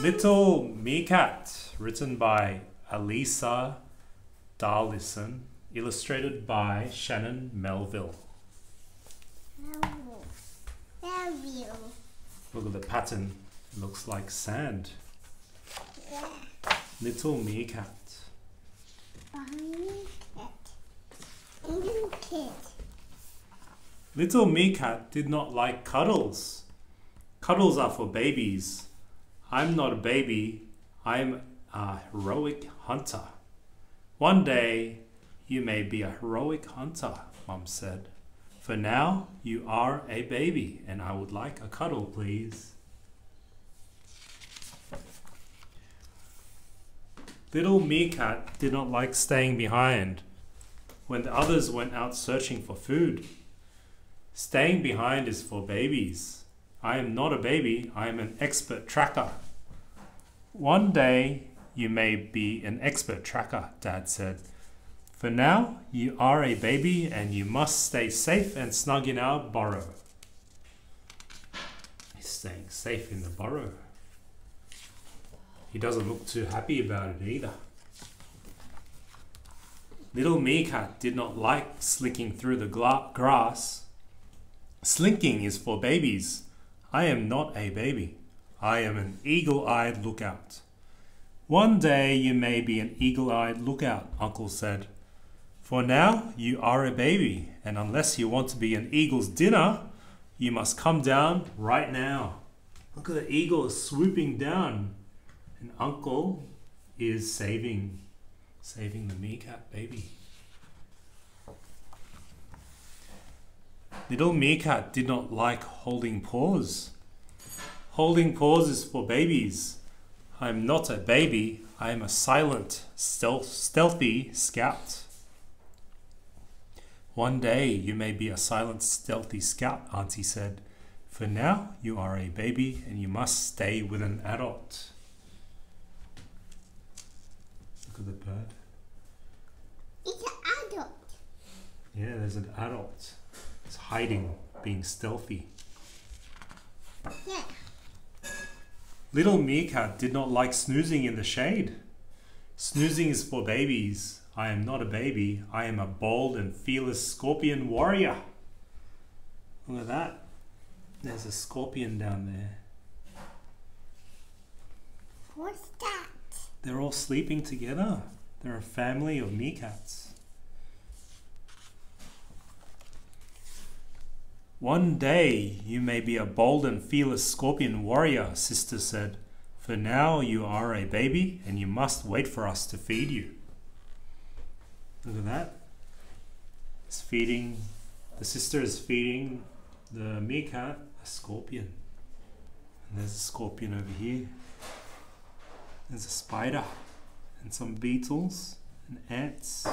Little Meerkat, written by Aleesah Darlison, illustrated by Shannon Melville. Melville. Look at the pattern, it looks like sand. Yeah. Little Meerkat. Bunny cat. Little kid. Little Meerkat did not like cuddles. Cuddles are for babies. I'm not a baby, I'm a heroic hunter. One day you may be a heroic hunter, Mum said. For now, you are a baby, and I would like a cuddle, please. Little Meerkat did not like staying behind when the others went out searching for food. Staying behind is for babies. I am not a baby, I am an expert tracker. One day you may be an expert tracker, Dad said. For now, you are a baby and you must stay safe and snug in our burrow. He's staying safe in the burrow. He doesn't look too happy about it either. Little Meerkat did not like slinking through the grass. Slinking is for babies. I am not a baby. I am an eagle eyed lookout. One day you may be an eagle eyed lookout, Uncle said. For now, you are a baby, and unless you want to be an eagle's dinner, you must come down right now. Look at the eagle swooping down, and Uncle is saving, saving the meerkat baby. Little Meerkat did not like holding paws. Holding paws is for babies. I am not a baby, I am a silent, stealth, stealthy scout. One day you may be a silent, stealthy scout, Auntie said. For now, you are a baby and you must stay with an adult. Look at the bird. It's an adult. Yeah, there's an adult. It's hiding, being stealthy. Yeah. Little Meerkat did not like snoozing in the shade. Snoozing is for babies. I am not a baby. I am a bold and fearless scorpion warrior. Look at that. There's a scorpion down there. What's that? They're all sleeping together. They're a family of meerkats. One day you may be a bold and fearless scorpion warrior, Sister said. For now you are a baby and you must wait for us to feed you. Look at that. It's feeding, the sister is feeding the meerkat a scorpion. And there's a scorpion over here. There's a spider and some beetles and ants.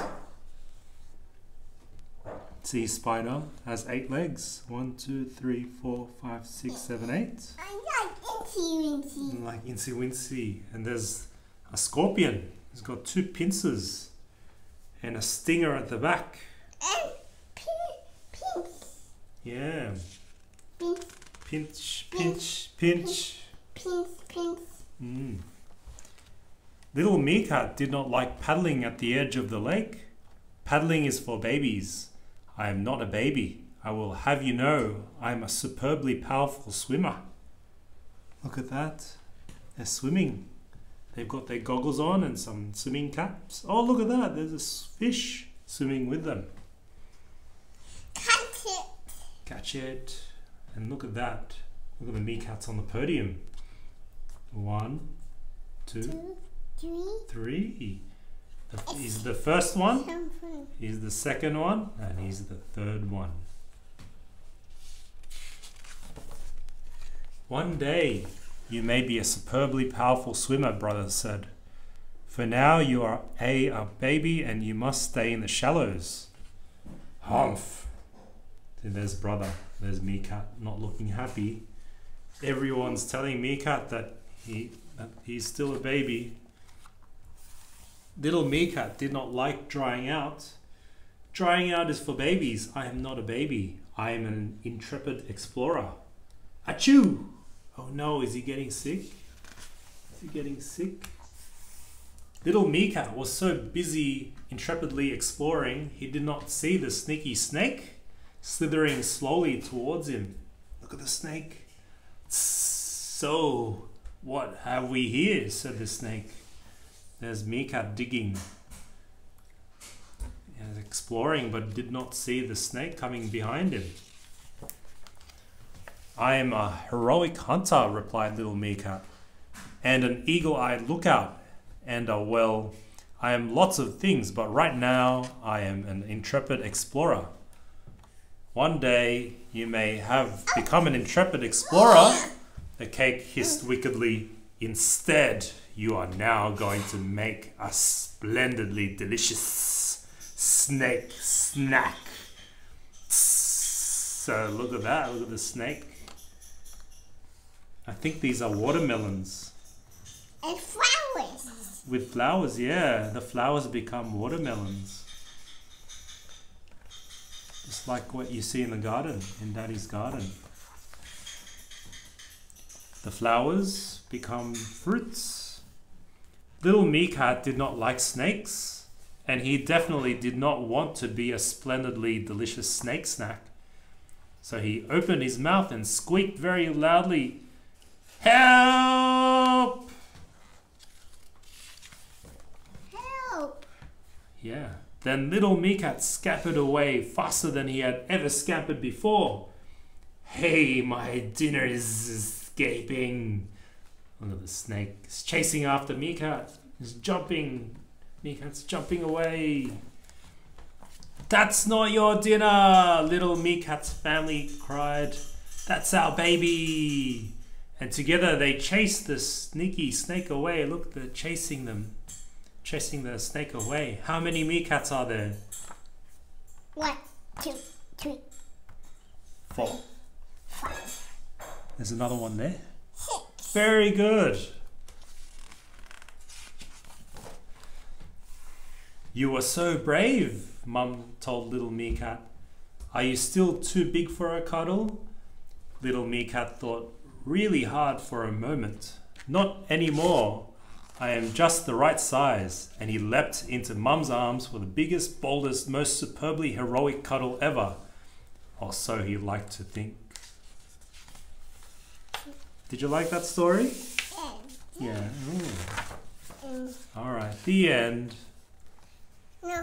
See, spider has eight legs. One, two, three, four, five, six, seven, eight. I like Incy Wincy. Like Incy Wincy. And there's a scorpion. He's got two pincers and a stinger at the back. And pink, Yeah. pink, Pinch, pinch, pinch. pink, pink. Mm. Little Meerkat did not like paddling at the edge of the lake. Paddling is for babies. I am not a baby. I will have you know I am a superbly powerful swimmer. Look at that. They're swimming. They've got their goggles on and some swimming caps. Oh, look at that. There's a fish swimming with them. Catch it. Catch it. And look at that. Look at the meerkats on the podium. One, two, Two, three, three. He's the first one, he's the second one, and he's the third one. One day you may be a superbly powerful swimmer, brother said. For now you are a, a baby and you must stay in the shallows. Humph. There's brother, there's Meerkat not looking happy. Everyone's telling Meerkat that he that he's still a baby Little Meerkat did not like drying out. Drying out is for babies. I am not a baby. I am an intrepid explorer. Achoo! Oh no, is he getting sick? Is he getting sick? Little Meerkat was so busy intrepidly exploring, he did not see the sneaky snake slithering slowly towards him. Look at the snake. So, what have we here? said the snake. There's Meerkat digging. Was exploring but did not see the snake coming behind him. I am a heroic hunter, replied Little Meerkat, and an eagle eyed lookout, and a well, I am lots of things, but right now I am an intrepid explorer. One day you may have become an intrepid explorer, the cake hissed wickedly. Instead, you are now going to make a splendidly delicious snake snack. So look at that, look at the snake. I think these are watermelons. And flowers. With flowers, yeah. The flowers become watermelons. Just like what you see in the garden, in Daddy's garden. The flowers become fruits. Little Meerkat did not like snakes, and he definitely did not want to be a splendidly delicious snake snack. So he opened his mouth and squeaked very loudly, Help! Help. Yeah. Then little Meerkat scampered away faster than he had ever scampered before. Hey, my dinner is escaping. Look at the snake. It's chasing after Meerkat. He's jumping. Meerkat's jumping away. That's not your dinner, little Meerkat's family cried. That's our baby. And together they chased the sneaky snake away. Look, they're chasing them chasing the snake away. How many meerkats are there? One, two, three, Four. There's another one there. Very good. You were so brave, Mum told little Meerkat. Are you still too big for a cuddle? Little Meerkat thought really hard for a moment. Not anymore. I am just the right size. And he leapt into Mum's arms for the biggest, boldest, most superbly heroic cuddle ever. Or so he liked to think. Did you like that story? Ten. Yeah. Mm, All right. The end. No.